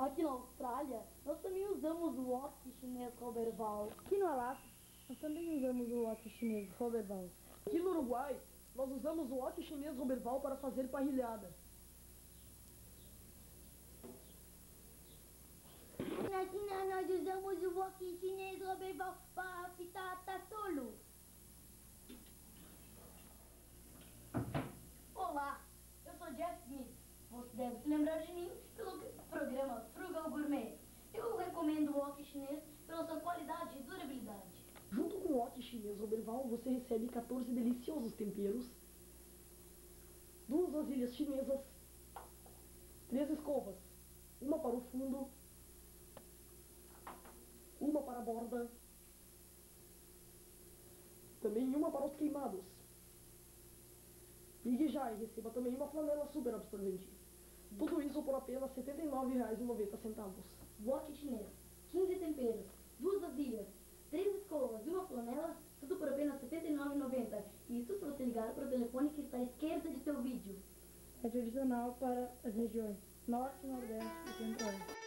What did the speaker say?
Aqui na Austrália, nós também usamos o wok chinês Roberval. Aqui no Alasca, nós também usamos o wok chinês Roberval. Aqui no Uruguai, nós usamos o wok chinês Roberval para fazer parrilhada. Na China, nós usamos o wok chinês Roberval para fritar tassolo. Olá, eu sou Jeff Smith. Você deve se lembrar de mim wok chinês pela sua qualidade e durabilidade. Junto com o wok chinês Roberval, você recebe 14 deliciosos temperos, duas vasilhas chinesas, três escovas, uma para o fundo, uma para a borda, também uma para os queimados. Ligue já e receba também uma flanela super absorvente. Tudo isso por apenas R$ 79,90. Wok chinês, 15 temperos, duas vasilhas, três escovas e uma flanela, tudo por apenas R$ 79,90. Isso se você ligar para o telefone que está à esquerda de seu vídeo. É tradicional para as regiões Norte, Nordeste e Centro-Oeste.